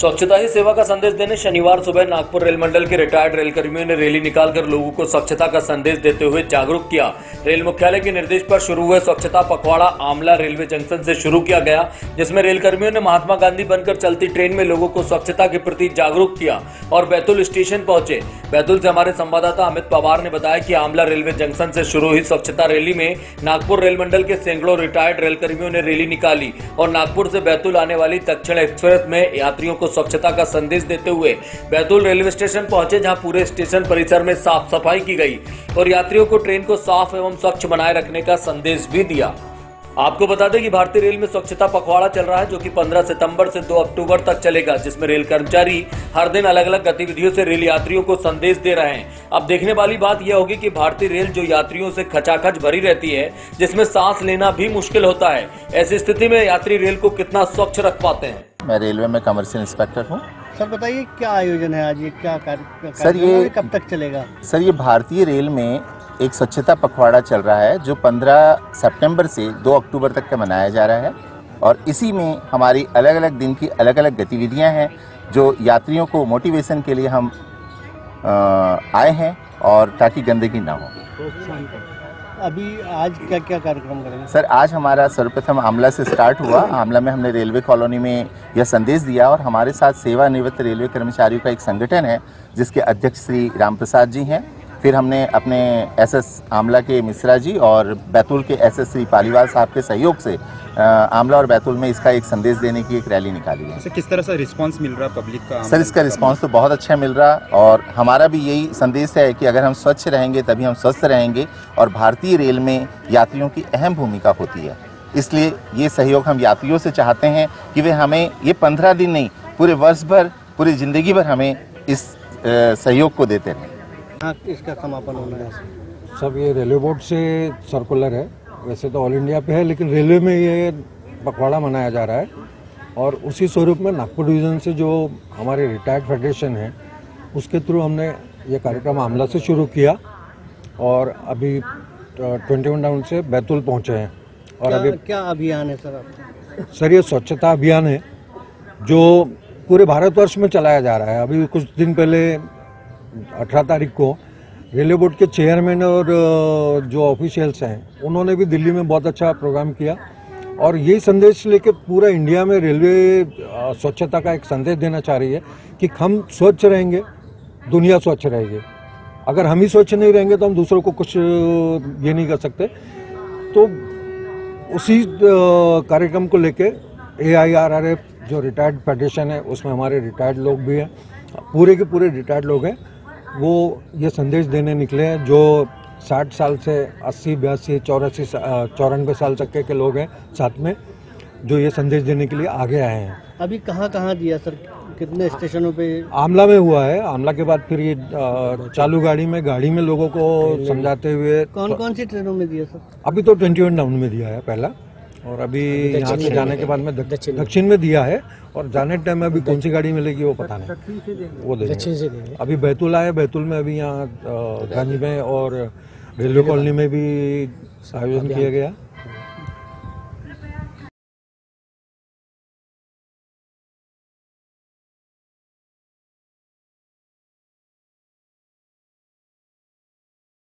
स्वच्छता ही सेवा का संदेश देने शनिवार सुबह नागपुर रेल मंडल के रिटायर्ड रेल कर्मियों ने रैली निकालकर लोगों को स्वच्छता का संदेश देते हुए जागरूक किया। रेल मुख्यालय के निर्देश पर शुरू हुए स्वच्छता पखवाड़ा आमला रेलवे जंक्शन से शुरू किया गया, जिसमें रेल कर्मियों ने महात्मा गांधी बनकर चलती ट्रेन में लोगों को स्वच्छता के प्रति जागरूक किया और बैतुल स्टेशन पहुँचे। बैतुल से हमारे संवाददाता अमित पवार ने बताया कि आमला रेलवे जंक्शन से शुरू हुई स्वच्छता रैली में नागपुर रेल मंडल के सैकड़ों रिटायर्ड रेल कर्मियों ने रैली निकाली और नागपुर से बैतूल आने वाली दक्षिण एक्सप्रेस में यात्रियों को स्वच्छता का संदेश देते हुए बैतूल रेलवे स्टेशन पहुँचे, जहाँ पूरे स्टेशन परिसर में साफ़ सफ़ाई की गई और यात्रियों को ट्रेन को साफ़ एवं स्वच्छ बनाए रखने का संदेश भी दिया। आपको बता दें कि भारतीय रेल में स्वच्छता पखवाड़ा चल रहा है जो कि 15 सितंबर से 2 अक्टूबर तक चलेगा जिसमें रेल कर्मचारी हर दिन अलग अलग गतिविधियों से रेल यात्रियों को संदेश दे रहे हैं। अब देखने वाली बात यह होगी कि भारतीय रेल जो यात्रियों से खचाखच भरी रहती है जिसमें सांस लेना भी मुश्किल होता है ऐसी स्थिति में यात्री रेल को कितना स्वच्छ रख पाते हैं? मैं रेलवे में कमर्शियल इंस्पेक्टर हूँ। सर बताइए क्या आयोजन है आज? ये क्या कार्य सर, ये- कब तक चलेगा? सर ये भारतीय रेल में एक स्वच्छता पखवाड़ा चल रहा है जो 15 सितंबर से 2 अक्टूबर तक का मनाया जा रहा है। और इसी में हमारी अलग अलग दिन की अलग अलग गतिविधियाँ हैं जो यात्रियों को मोटिवेशन के लिए हम आए हैं और ताकि गंदगी ना हो। अभी आज क्या क्या कार्यक्रम करेंगे? सर आज हमारा सर्वप्रथम आमला से स्टार्ट हुआ। आमला में हमने रेलवे कॉलोनी में यह संदेश दिया और हमारे साथ सेवानिवृत्त रेलवे कर्मचारियों का एक संगठन है जिसके अध्यक्ष श्री राम प्रसाद जी हैं। फिर हमने अपने एसएस आमला के मिश्रा जी और बैतूल के एसएस श्री पालीवाल साहब के सहयोग से आमला और बैतूल में इसका एक संदेश देने की एक रैली निकाली है। सर किस तरह से रिस्पांस मिल रहा है पब्लिक का सर इसका रिस्पांस तो बहुत अच्छा मिल रहा और हमारा भी यही संदेश है कि अगर हम स्वच्छ रहेंगे तभी हम स्वस्थ रहेंगे और भारतीय रेल में यात्रियों की अहम भूमिका होती है। इसलिए ये सहयोग हम यात्रियों से चाहते हैं कि वे हमें ये पंद्रह दिन नहीं पूरे वर्ष भर पूरी ज़िंदगी भर हमें इस सहयोग को देते रहें। हाँ इसका समापन होना है? सब ये रेलवे बोर्ड से सर्कुलर है। वैसे तो ऑल इंडिया पे है लेकिन रेलवे में ये पखवाड़ा मनाया जा रहा है। और उसी स्वरूप में नागपुर डिवीज़न से जो हमारे रिटायर्ड फेडरेशन है उसके थ्रू हमने ये कार्यक्रम आमला से शुरू किया। और अभी ट्वेंटी वन डाउन से बैतूल पहुँचे हैं। और क्या, अभी क्या, क्या अभियान है सर आपका? सर ये स्वच्छता अभियान है जो पूरे भारतवर्ष में चलाया जा रहा है। अभी कुछ दिन पहले अठारह तारीख को रेलवे बोर्ड के चेयरमैन और जो ऑफिशियल्स हैं, उन्होंने भी दिल्ली में बहुत अच्छा प्रोग्राम किया। और ये संदेश लेके पूरा इंडिया में रेलवे स्वच्छता का एक संदेश देना चाह रही है कि हम स्वच्छ रहेंगे, दुनिया स्वच्छ रहेगी। अगर हम ही स्वच्छ नहीं रहेंगे तो हम दूसरों को कुछ ये नहीं कर सकते। तो उसी कार्यक्रम को लेके A I R R F जो रिटायर्ड फेडरेशन है, उसमें हमारे रिटायर्ड लोग भी हैं, पूरे के पूरे रिटायर्ड लोग हैं। वो ये संदेश देने निकले हैं जो साठ साल से अस्सी बयासी चौरासी चौरानवे साल तक के, के लोग हैं साथ में जो ये संदेश देने के लिए आगे आए हैं। अभी कहाँ कहाँ दिया सर? कितने स्टेशनों पे? आमला में हुआ है। आमला के बाद फिर ये चालू गाड़ी में गाड़ी में लोगों को समझाते हुए कौन कौन सी ट्रेनों में दिया सर? अभी तो ट्वेंटी वन डाउन में दिया है पहला। और अभी यहाँ से जाने के बाद में दक- दक्षिण में। दिया है और जाने के टाइम में अभी कौन सी गाड़ी मिलेगी वो पता नहीं। वो देंगे। अभी बैतूल आए बैतूल में अभी यहाँ गांधी में और रेलवे कॉलोनी में भी आयोजन किया गया।